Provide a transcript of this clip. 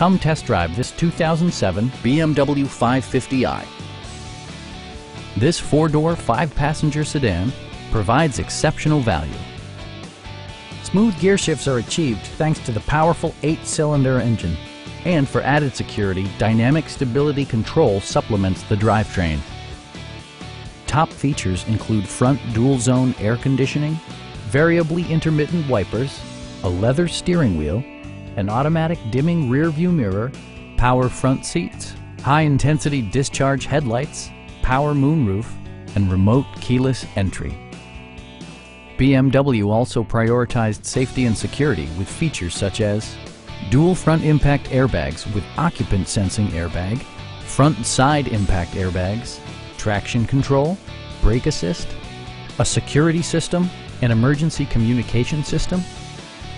Come test drive this 2007 BMW 550i. This four-door, five-passenger sedan provides exceptional value. Smooth gear shifts are achieved thanks to the powerful eight-cylinder engine. And for added security, Dynamic Stability Control supplements the drivetrain. Top features include front dual-zone air conditioning, variably intermittent wipers, a leather steering wheel, an automatic dimming rear view mirror, power front seats, high-intensity discharge headlights, power moonroof, and remote keyless entry. BMW also prioritized safety and security with features such as dual front impact airbags with occupant sensing airbag, front side impact airbags, traction control, brake assist, a security system, an emergency communication system,